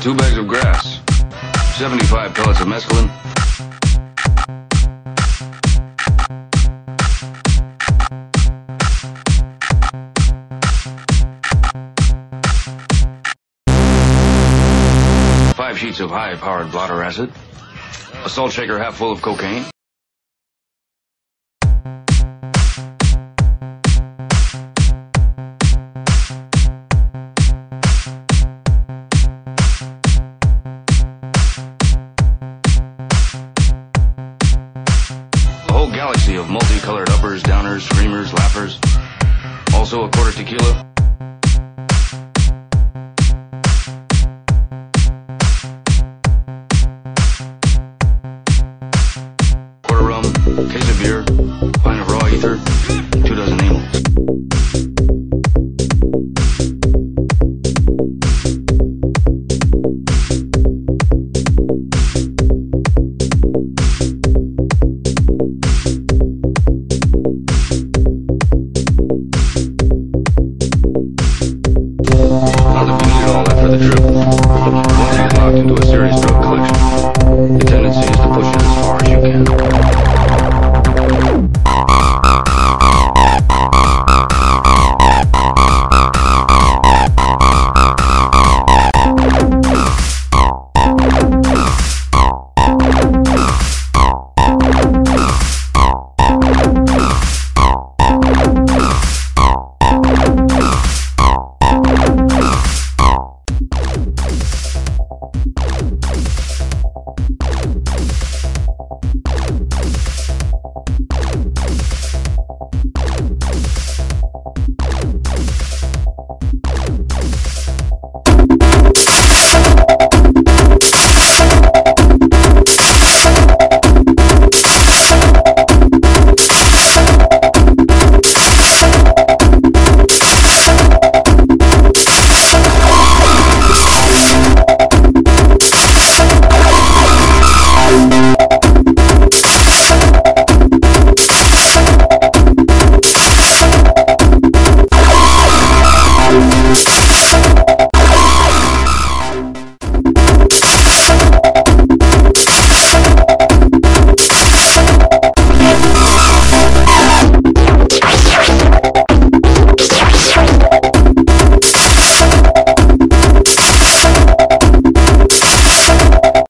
two bags of grass, 75 pellets of mescaline, five sheets of high-powered blotter acid, a salt shaker half full of cocaine, whole galaxy of multicolored uppers, downers, screamers, laughers, also a quarter tequila, quarter rum, case of beer, pint of raw ether, two dozen amyls. The trip.